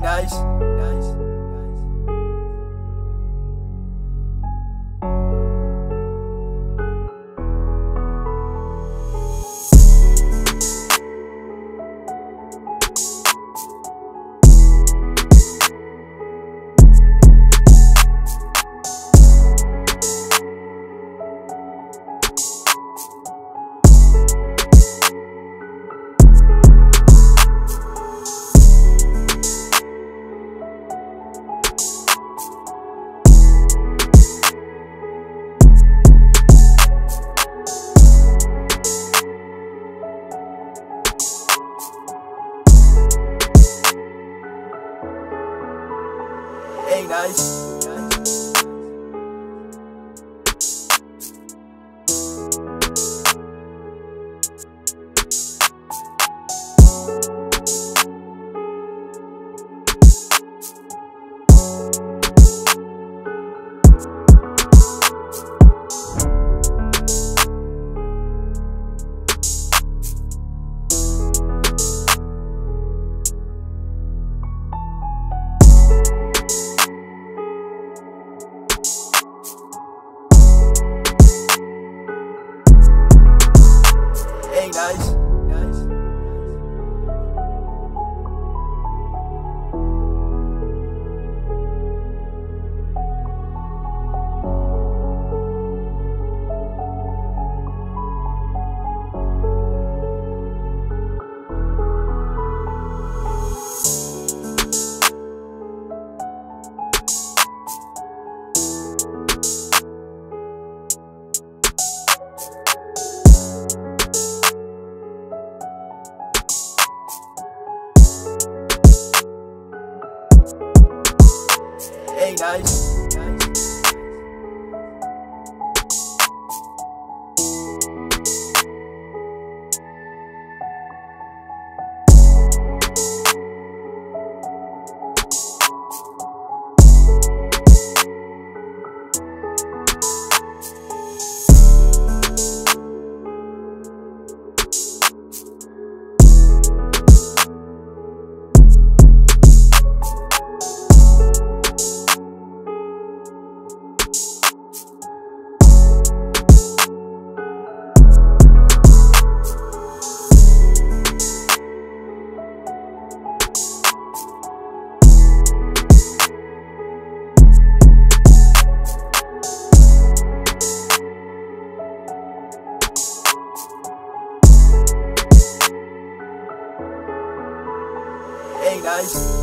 nice. Guys. Hey guys. Hey Hey guys.